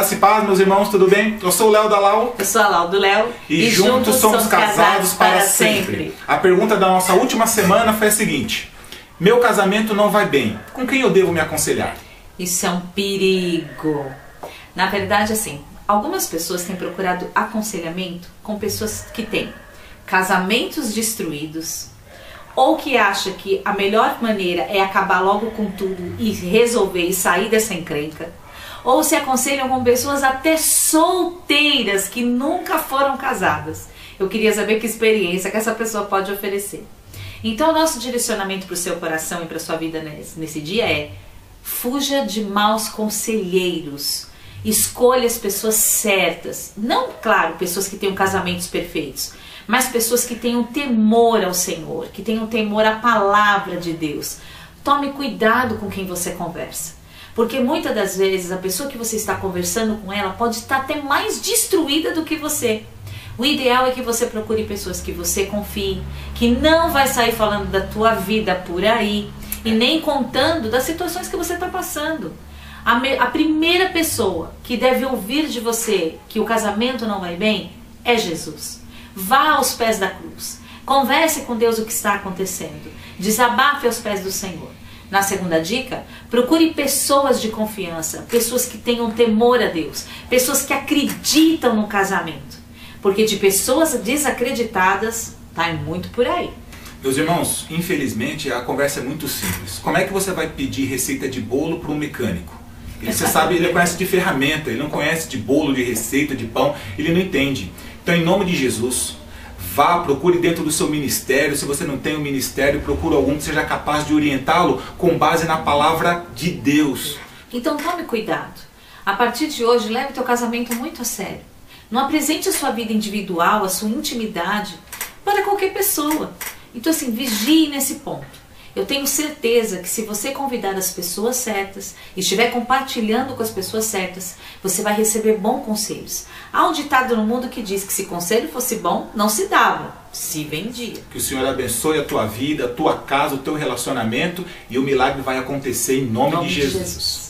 Graça e paz, meus irmãos, tudo bem? Eu sou o Léo Dalau. Eu sou a Lau do Léo. E, e juntos, somos casados, para sempre. sempre. A pergunta da nossa última semana foi a seguinte: Meu casamento não vai bem. Com quem eu devo me aconselhar? Isso é um perigo. Na verdade, assim, algumas pessoas têm procurado aconselhamento com pessoas que têm casamentos destruídos, ou que acha que a melhor maneira é acabar logo com tudo e resolver e sair dessa encrenca, ou se aconselham com pessoas até solteiras que nunca foram casadas. Eu queria saber que experiência que essa pessoa pode oferecer. Então, nosso direcionamento para o seu coração e para sua vida nesse dia é: fuja de maus conselheiros. Escolha as pessoas certas. Não, claro, pessoas que tenham casamentos perfeitos, mas pessoas que tenham temor ao Senhor, que tenham temor à palavra de Deus. Tome cuidado com quem você conversa. Porque muitas das vezes a pessoa que você está conversando com ela pode estar até mais destruída do que você. O ideal é que você procure pessoas que você confie, que não vai sair falando da tua vida por aí e nem contando das situações que você está passando. A, me, a primeira pessoa que deve ouvir de você que o casamento não vai bem é Jesus. Vá aos pés da cruz. Converse com Deus o que está acontecendo. Desabafe aos pés do Senhor. Na segunda dica, procure pessoas de confiança, pessoas que tenham temor a Deus, pessoas que acreditam no casamento. Porque de pessoas desacreditadas, tá muito por aí. Meus irmãos, infelizmente a conversa é muito simples. Como é que você vai pedir receita de bolo para um mecânico? Ele, você sabe, ele conhece de ferramenta, ele não conhece de bolo, de receita, de pão, ele não entende. Então, em nome de Jesus, vá, procure dentro do seu ministério. Se você não tem um ministério, procure algum que seja capaz de orientá-lo com base na palavra de Deus. Então, tome cuidado. A partir de hoje, leve teu casamento muito a sério. Não apresente a sua vida individual, a sua intimidade para qualquer pessoa. Então, assim, vigie nesse ponto. Eu tenho certeza que se você convidar as pessoas certas e estiver compartilhando com as pessoas certas, você vai receber bons conselhos. Há um ditado no mundo que diz que se conselho fosse bom, não se dava, se vendia. Que o Senhor abençoe a tua vida, a tua casa, o teu relacionamento e o milagre vai acontecer em nome, nome de Jesus. De Jesus.